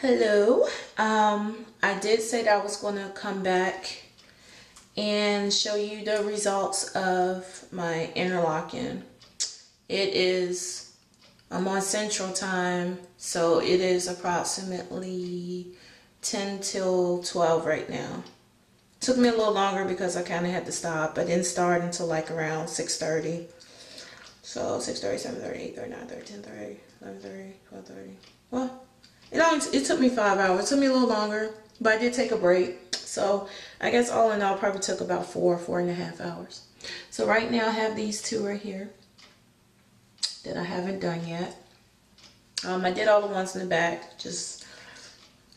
Hello. Um, I did say that I was going to come back and show you the results of my interlocking. It is, I'm on central time, so it is approximately 10 till 12 right now. Took me a little longer because I kind of had to stop. I didn't start until like around 6.30. So 6.30, 7.30, 8.30, 9.30, 10.30, 11.30, 12.30. Well, it only it took me five hours. It took me a little longer, but I did take a break. So I guess all in all probably took about four, four and a half hours. So right now I have these two right here that I haven't done yet. Um, I did all the ones in the back. Just,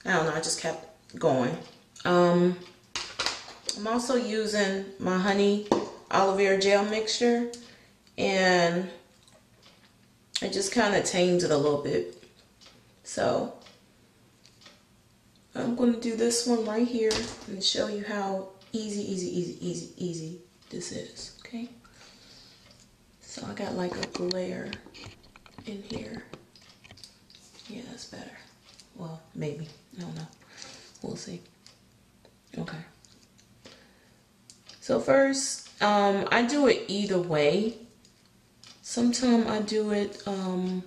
I don't know, I just kept going. Um, I'm also using my honey aloe vera gel mixture and it just kind of tames it a little bit. So I'm going to do this one right here and show you how easy, easy, easy, easy, easy this is, okay? So I got like a glare in here. Yeah, that's better. Well, maybe. I don't know. We'll see. Okay. So first, um, I do it either way. Sometimes I do it um,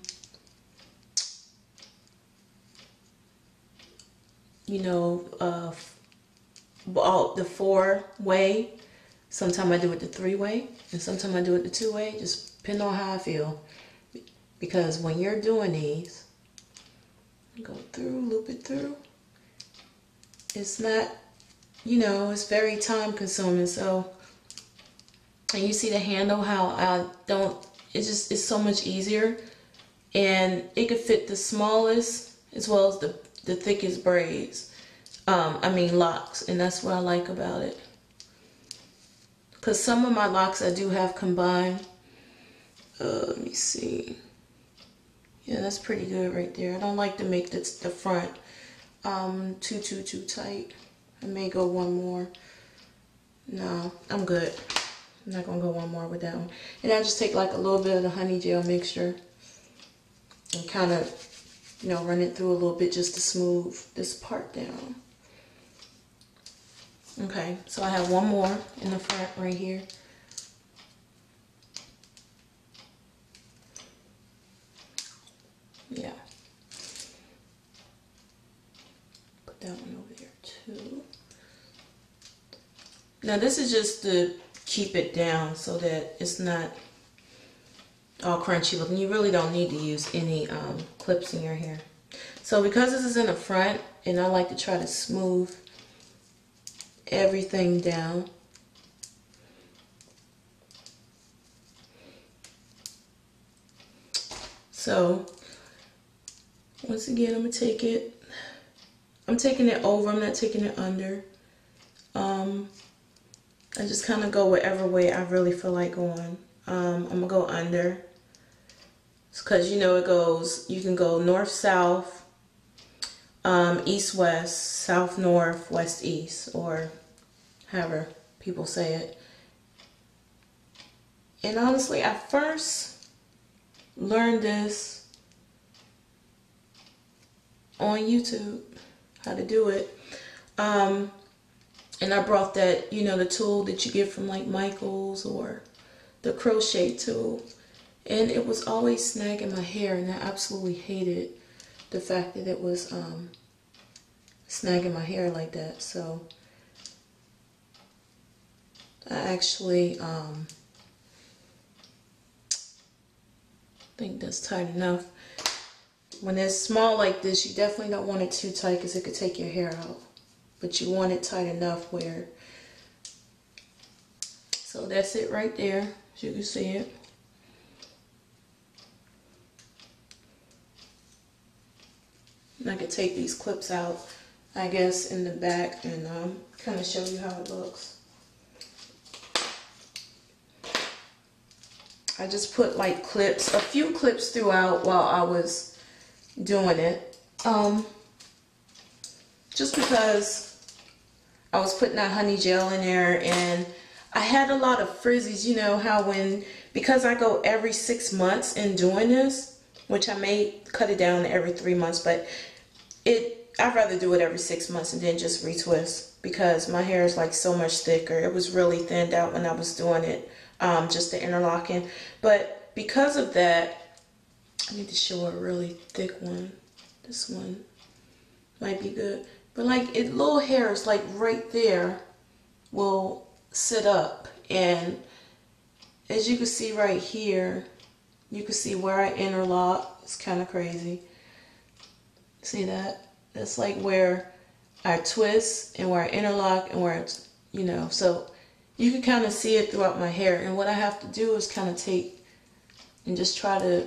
you know, uh, all the four way. Sometimes I do it the three way, and sometimes I do it the two way. Just depend on how I feel. Because when you're doing these, go through, loop it through. It's not, you know, it's very time consuming. So, and you see the handle, how I don't, it just, it's so much easier. And it could fit the smallest as well as the the thickest braids. Um, I mean locks, and that's what I like about it. Because some of my locks I do have combined. Uh, let me see. Yeah, that's pretty good right there. I don't like to make the, the front um, too, too, too tight. I may go one more. No, I'm good. I'm not going to go one more with that one. And I just take like a little bit of the honey gel mixture and kind of you know, run it through a little bit just to smooth this part down. Okay, so I have one more in the front right here. Yeah. Put that one over there too. Now this is just to keep it down so that it's not all crunchy looking. You really don't need to use any um, clips in your hair. So because this is in the front and I like to try to smooth everything down. So once again, I'm gonna take it. I'm taking it over, I'm not taking it under. Um, I just kind of go whatever way I really feel like going. Um, I'm gonna go under because you know it goes you can go north south um, east west south north west east or however people say it. And honestly I first learned this on YouTube how to do it. Um, and I brought that you know the tool that you get from like Michaels or the crochet tool and it was always snagging my hair and I absolutely hated the fact that it was um, snagging my hair like that. So I actually um, think that's tight enough. When it's small like this you definitely don't want it too tight because it could take your hair out. But you want it tight enough where so that's it right there as you can see it And I could take these clips out, I guess, in the back and um, kind of show you how it looks. I just put like clips, a few clips throughout while I was doing it. Um, just because I was putting that honey gel in there and I had a lot of frizzies, you know how when, because I go every six months in doing this, which I may cut it down every three months, but it I'd rather do it every six months and then just retwist because my hair is like so much thicker. It was really thinned out when I was doing it, um, just the interlocking. But because of that, I need to show a really thick one. This one might be good. But like it little hairs like right there will sit up and as you can see right here, you can see where I interlock. It's kind of crazy. See that? That's like where I twist and where I interlock and where it's, you know, so you can kind of see it throughout my hair. And what I have to do is kind of take and just try to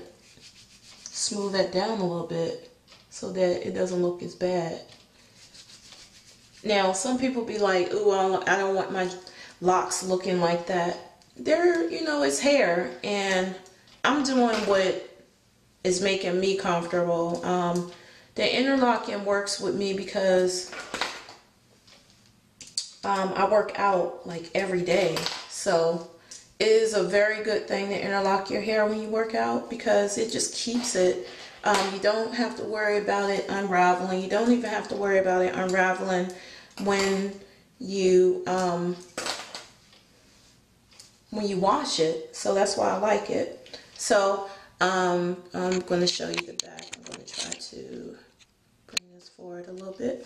smooth that down a little bit so that it doesn't look as bad. Now, some people be like, ooh, I don't want my locks looking like that. They're, you know, it's hair and I'm doing what is making me comfortable. Um, the interlocking works with me because um, I work out like every day. So it is a very good thing to interlock your hair when you work out because it just keeps it. Um, you don't have to worry about it unraveling. You don't even have to worry about it unraveling when you um, when you wash it. So that's why I like it. So um, I'm going to show you the back. I'm going to try to bring this forward a little bit.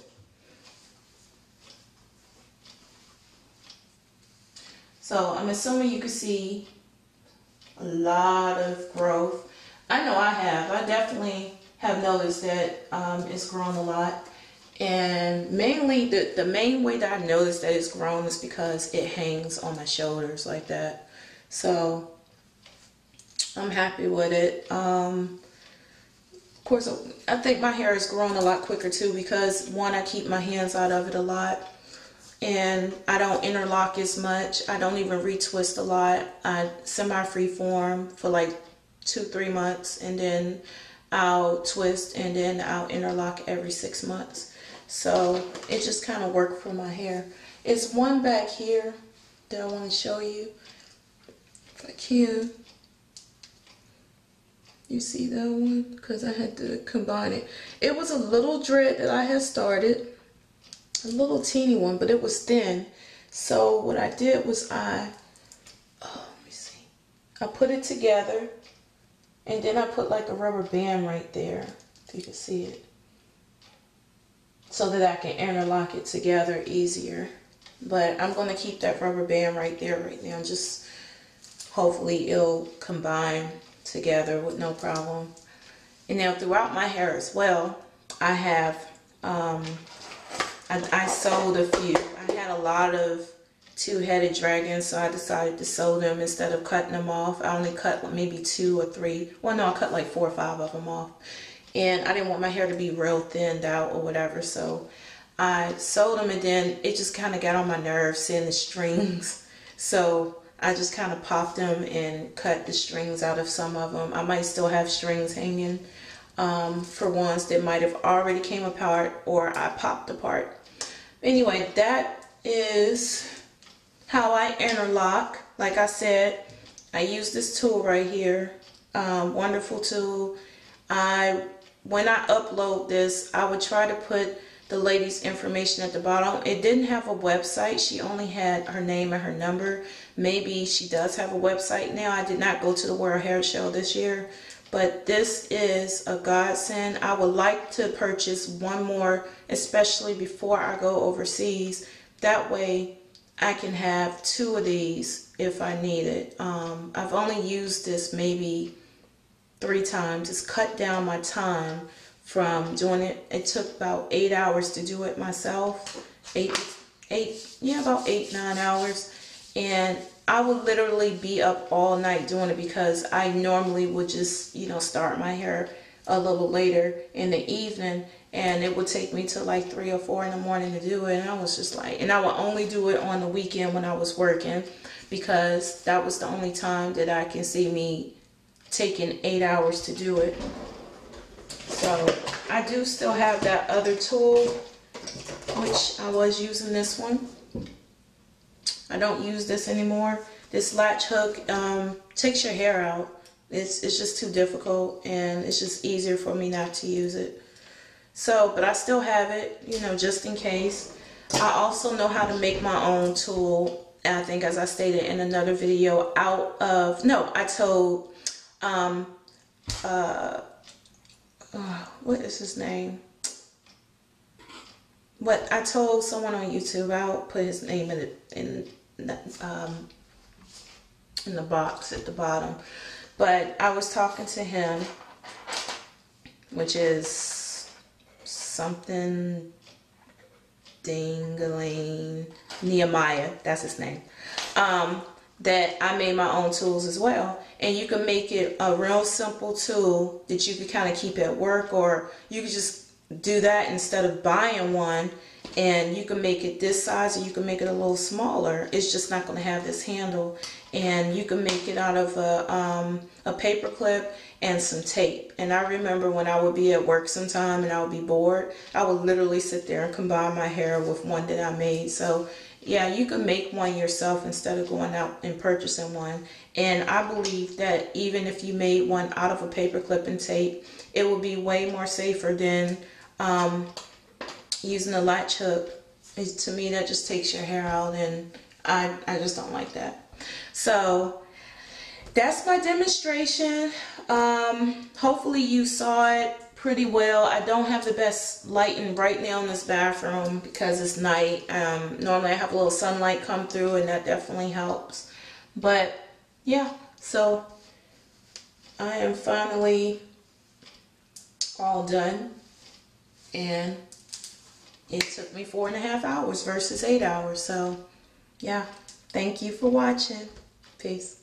So I'm assuming you can see a lot of growth. I know I have. I definitely have noticed that um, it's grown a lot. And mainly, the, the main way that I noticed that it's grown is because it hangs on my shoulders like that. So I'm happy with it. Um, course, I think my hair is growing a lot quicker too because one, I keep my hands out of it a lot and I don't interlock as much. I don't even retwist a lot. I semi-free form for like two, three months and then I'll twist and then I'll interlock every six months. So it just kind of worked for my hair. It's one back here that I want to show you. If I. You see that one? Because I had to combine it. It was a little dread that I had started a little teeny one, but it was thin. So what I did was I, oh, let me see. I put it together and then I put like a rubber band right there, if you can see it. So that I can interlock it together easier. But I'm going to keep that rubber band right there right now. Just hopefully it'll combine together with no problem. And now throughout my hair as well, I have um, I, I sold a few. I had a lot of two-headed dragons, so I decided to sew them instead of cutting them off. I only cut maybe two or three. Well, no, I cut like four or five of them off. And I didn't want my hair to be real thinned out or whatever, so I sewed them and then it just kind of got on my nerves seeing the strings. So I just kind of popped them and cut the strings out of some of them. I might still have strings hanging um, for ones that might have already came apart or I popped apart. Anyway, that is how I interlock. Like I said, I use this tool right here. Um, wonderful tool. I When I upload this, I would try to put the lady's information at the bottom. It didn't have a website. She only had her name and her number. Maybe she does have a website now. I did not go to the World Hair Show this year, but this is a godsend. I would like to purchase one more, especially before I go overseas. That way I can have two of these if I need it. Um, I've only used this maybe three times. It's cut down my time from doing it. It took about eight hours to do it myself. Eight, eight, yeah, about eight, nine hours. And I would literally be up all night doing it because I normally would just, you know, start my hair a little later in the evening and it would take me to like three or four in the morning to do it and I was just like and I would only do it on the weekend when I was working because that was the only time that I can see me taking eight hours to do it so I do still have that other tool which I was using this one I don't use this anymore. This latch hook um, takes your hair out. It's, it's just too difficult and it's just easier for me not to use it. So, but I still have it, you know, just in case. I also know how to make my own tool. I think, as I stated in another video, out of no, I told, um, uh, uh what is his name? What I told someone on YouTube. I'll put his name in the, in the, um, in the box at the bottom. But I was talking to him, which is something Dingling Nehemiah, that's his name. Um, that I made my own tools as well. And you can make it a real simple tool that you can kind of keep at work or you can just do that instead of buying one and you can make it this size or you can make it a little smaller. It's just not going to have this handle and you can make it out of a, um, a paper clip and some tape. And I remember when I would be at work sometime and I would be bored, I would literally sit there and combine my hair with one that I made. So yeah, you can make one yourself instead of going out and purchasing one. And I believe that even if you made one out of a paper clip and tape, it would be way more safer than um, using a latch hook. To me, that just takes your hair out and I, I just don't like that. So that's my demonstration. Um, hopefully you saw it pretty well. I don't have the best lighting right now in this bathroom because it's night. Um, normally I have a little sunlight come through and that definitely helps. But yeah, so I am finally all done and it took me four and a half hours versus eight hours. So yeah, thank you for watching. Peace.